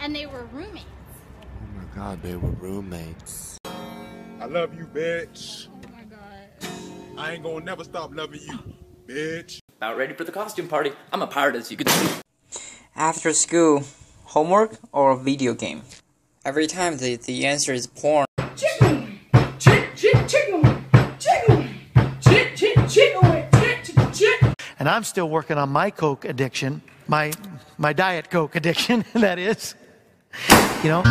and they were roommates. Oh my god, they were roommates. I love you, bitch. Oh my god. I ain't gonna never stop loving you, bitch. About ready for the costume party. I'm a pirate as you can see. After school, homework or video game? Every time the, the answer is porn. And I'm still working on my Coke addiction, my my Diet Coke addiction, that is. You know?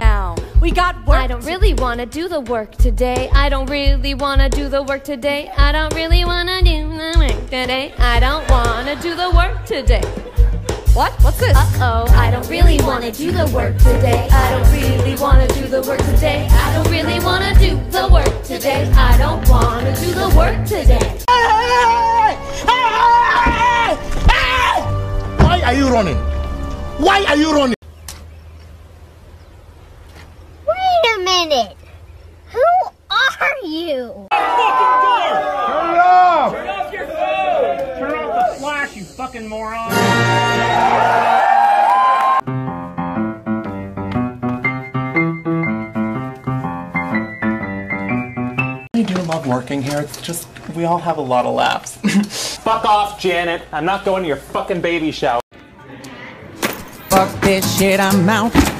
now. We got work. I don't really wanna do the work today. I don't really wanna do the work today. I don't really wanna do the work today. I don't wanna do the work today. What? What's this? Uh oh, I don't really wanna do the work today. I don't really wanna do the work today. I don't really wanna do the work today. I don't wanna do the work today. Running? Why are you running? Wait a minute. Who are you? Turn it off! Turn off your phone. Turn off the flash, you fucking moron. I do love working here. It's just, we all have a lot of laughs. Fuck off, Janet. I'm not going to your fucking baby shower. Fuck this shit, I'm out.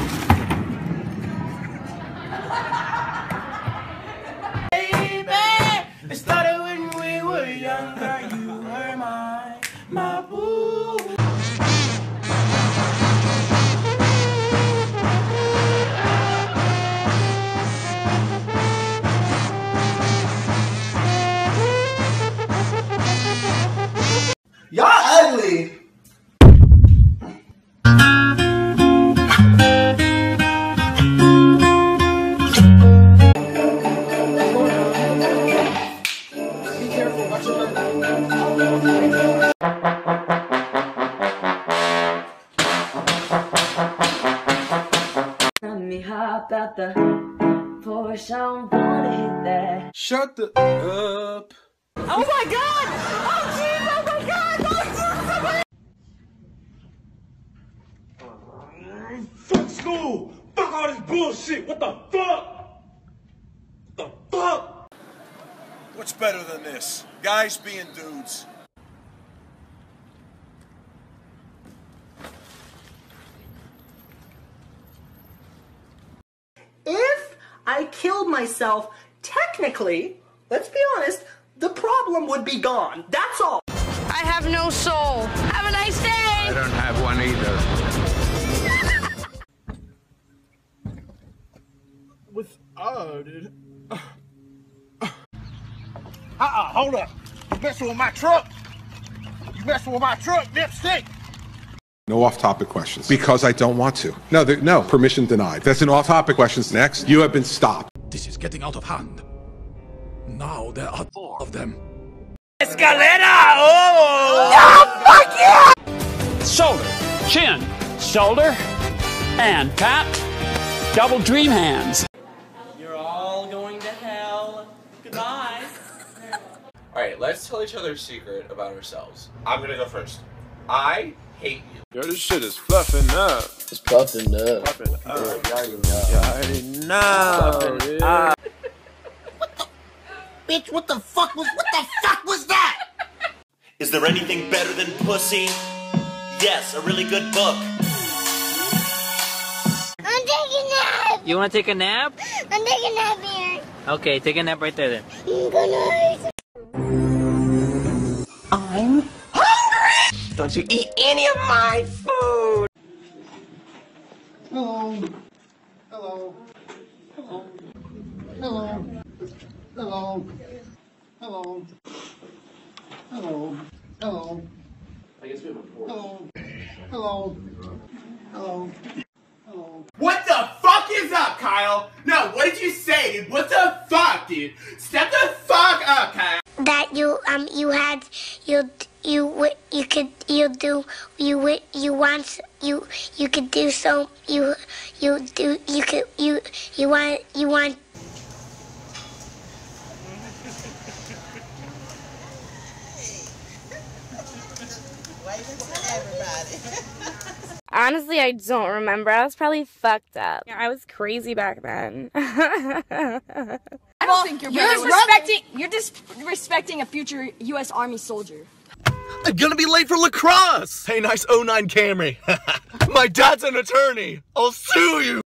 Let me hop out the Porsche. I wanna hit that. Shut the up. Oh my god! Oh jeez! Oh my god! Oh, oh Fuck school! Fuck all this bullshit! What the fuck? What the fuck? What's better than this? Guys being dudes. If I killed myself, technically, let's be honest, the problem would be gone. That's all. I have no soul. Have a nice day. I don't have one either. With, up, dude? Hold up. You messing with my truck? You messing with my truck, dipstick? No off-topic questions because I don't want to. No, there, no, permission denied. That's an off-topic questions. Next, you have been stopped. This is getting out of hand. Now there are four of them. Escalera! Oh! oh fuck yeah! Shoulder, chin, shoulder, and tap. Double dream hands. You're all going to hell. Goodbye. Alright, let's tell each other a secret about ourselves. I'm gonna go first. I hate you. Yo, this shit is fluffing up. It's puffing up. Fluffing up. Yeah, I already know. dude. Bitch, what the fuck was, what the fuck was that? Is there anything better than pussy? Yes, a really good book. I'm taking a nap. You wanna take a nap? I'm taking a nap here. Okay, take a nap right there then. I'm gonna. Don't you eat any of my food! Hello. Hello. Hello. Hello. Hello. Hello. Hello. Hello. I guess we have a fourth. Hello. Hello. Hello. Hello. What the fuck is up, Kyle? No, what did you say, dude? What the fuck, dude? Step the fuck up, Kyle. That you um you had you you wi- you could you do you wi- you want you you could do so you you do you could you you want you want Honestly, I don't remember. I was probably fucked up. I was crazy back then. I don't think you're, you're disrespecting. You're disrespecting a future U.S. Army soldier. I'm gonna be late for lacrosse. Hey, nice 09 Camry. My dad's an attorney. I'll sue you.